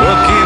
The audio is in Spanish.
Porque